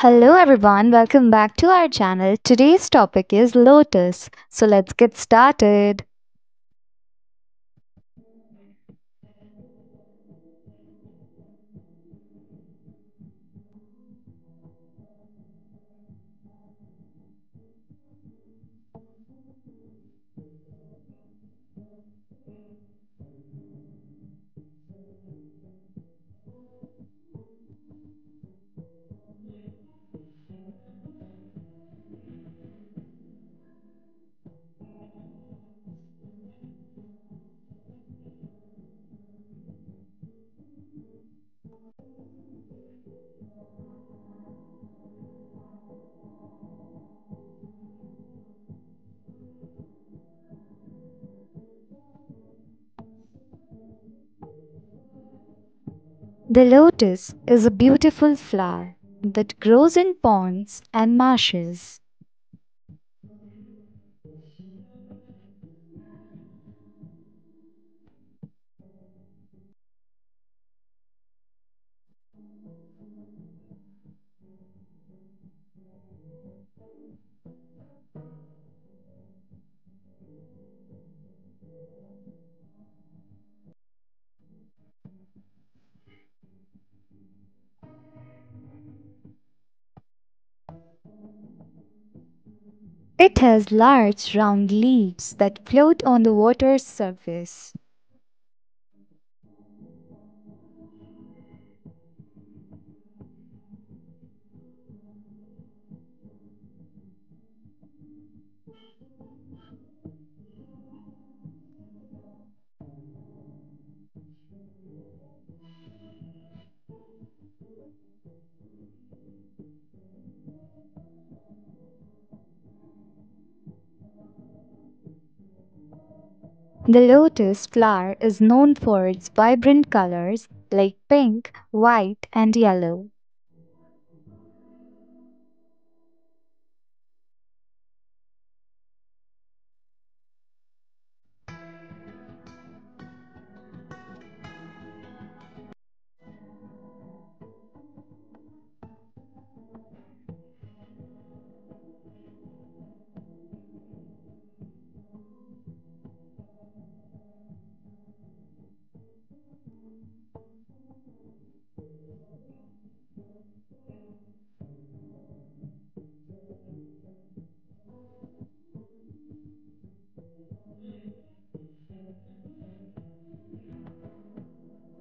Hello everyone, welcome back to our channel. Today's topic is lotus. So let's get started. The lotus is a beautiful flower that grows in ponds and marshes. It has large round leaves that float on the water's surface. The lotus flower is known for its vibrant colors like pink, white, and yellow.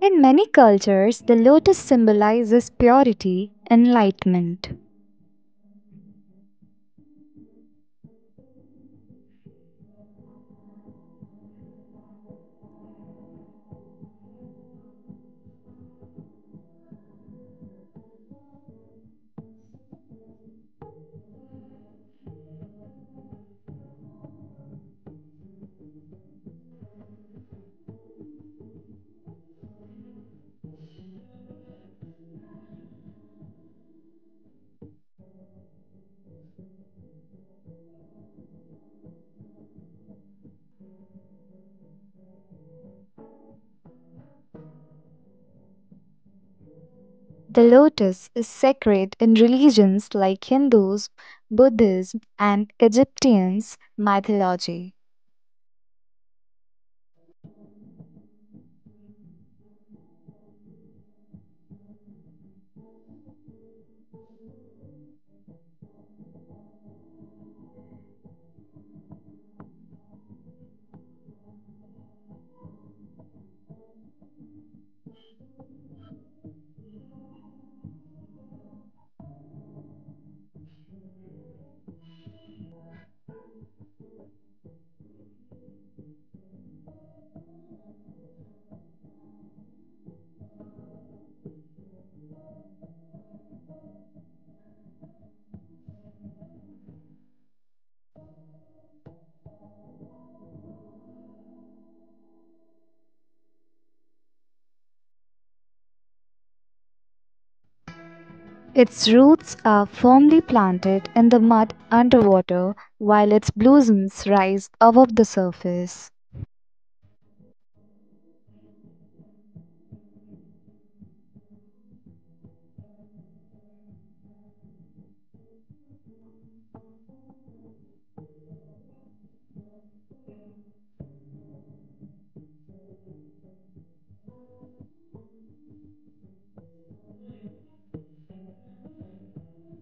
In many cultures, the lotus symbolizes purity, enlightenment. The lotus is sacred in religions like Hindus, Buddhism, and Egyptians mythology. Its roots are firmly planted in the mud underwater while its blossoms rise above the surface.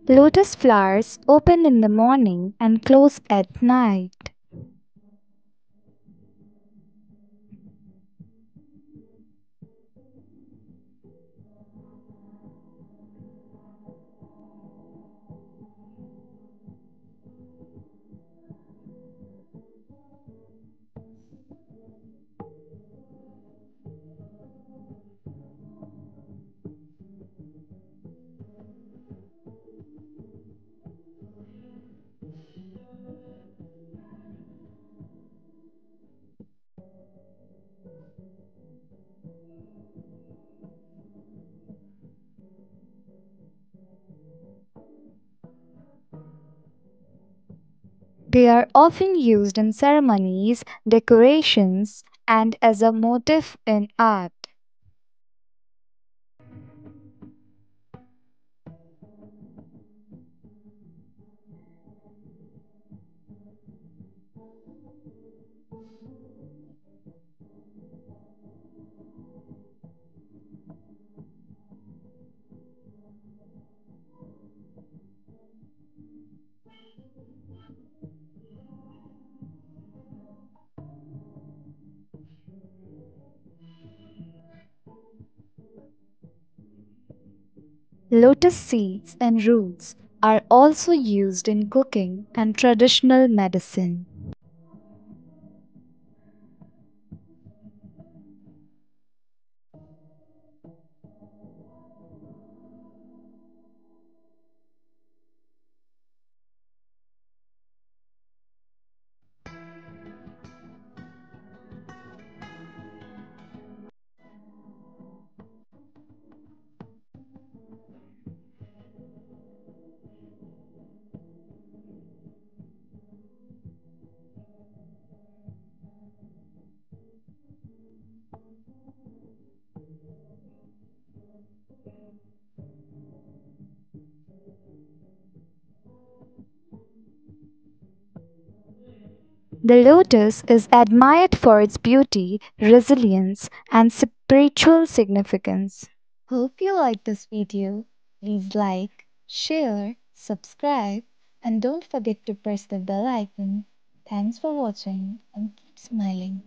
Lotus flowers open in the morning and close at night. They are often used in ceremonies, decorations, and as a motif in art. Lotus seeds and roots are also used in cooking and traditional medicine. The lotus is admired for its beauty, resilience, and spiritual significance. Hope you liked this video. Please like, share, subscribe, and don't forget to press the bell icon. Thanks for watching and keep smiling.